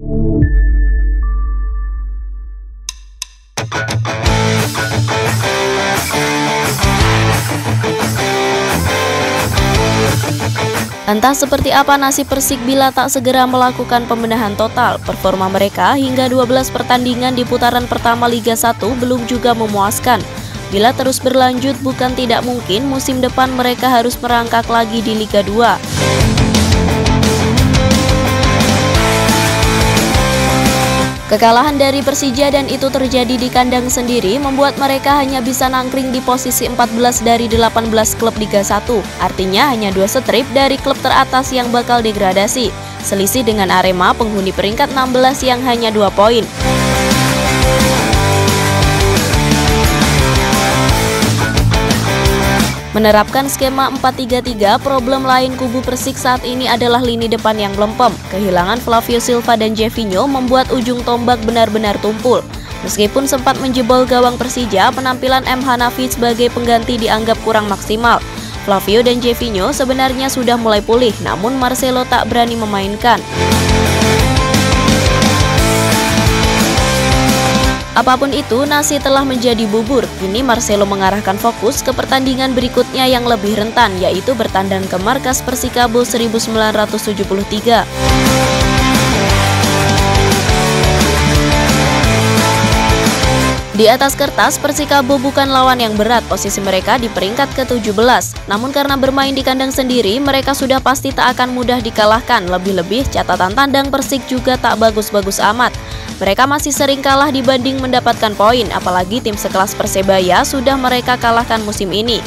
Entah seperti apa nasib Persik bila tak segera melakukan pembenahan total. Performa mereka hingga 12 pertandingan di putaran pertama Liga 1 belum juga memuaskan. Bila terus berlanjut bukan tidak mungkin musim depan mereka harus merangkak lagi di Liga 2. Kekalahan dari Persija dan itu terjadi di kandang sendiri membuat mereka hanya bisa nangkring di posisi 14 dari 18 klub Liga 1. Artinya hanya dua strip dari klub teratas yang bakal degradasi. Selisih dengan Arema penghuni peringkat 16 yang hanya dua poin. Menerapkan skema 4-3-3, problem lain kubu Persik saat ini adalah lini depan yang lempem. Kehilangan Flavio Silva dan Jevinho membuat ujung tombak benar-benar tumpul. Meskipun sempat menjebol gawang Persija, penampilan M. Hanafi sebagai pengganti dianggap kurang maksimal. Flavio dan Jevinho sebenarnya sudah mulai pulih, namun Marcelo tak berani memainkan. Apa pun itu, nasi telah menjadi bubur. Kini Marcelo mengarahkan fokus ke pertandingan berikutnya yang lebih rentan, yaitu bertandang ke markas Persikabo 1973. Di atas kertas, Persikabo bukan lawan yang berat, posisi mereka di peringkat ke-17. Namun karena bermain di kandang sendiri, mereka sudah pasti tak akan mudah dikalahkan. Lebih-lebih, catatan tandang Persik juga tak bagus-bagus amat. Mereka masih sering kalah dibanding mendapatkan poin, apalagi tim sekelas Persebaya sudah mereka kalahkan musim ini.